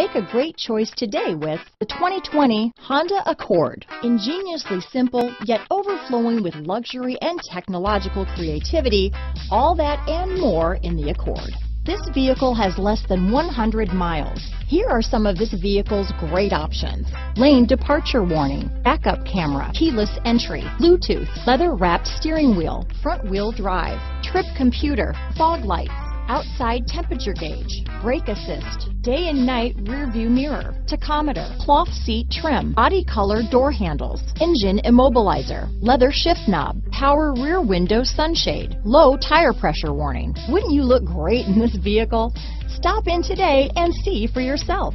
Make a great choice today with the 2020 Honda Accord. Ingeniously simple, yet overflowing with luxury and technological creativity, all that and more in the Accord. This vehicle has less than 100 miles. Here are some of this vehicle's great options. Lane departure warning, backup camera, keyless entry, Bluetooth, leather wrapped steering wheel, front wheel drive, trip computer, fog lights, outside temperature gauge, brake assist, day and night rear view mirror, tachometer, cloth seat trim, body color door handles, engine immobilizer, leather shift knob, power rear window sunshade, low tire pressure warning. Wouldn't you look great in this vehicle? Stop in today and see for yourself.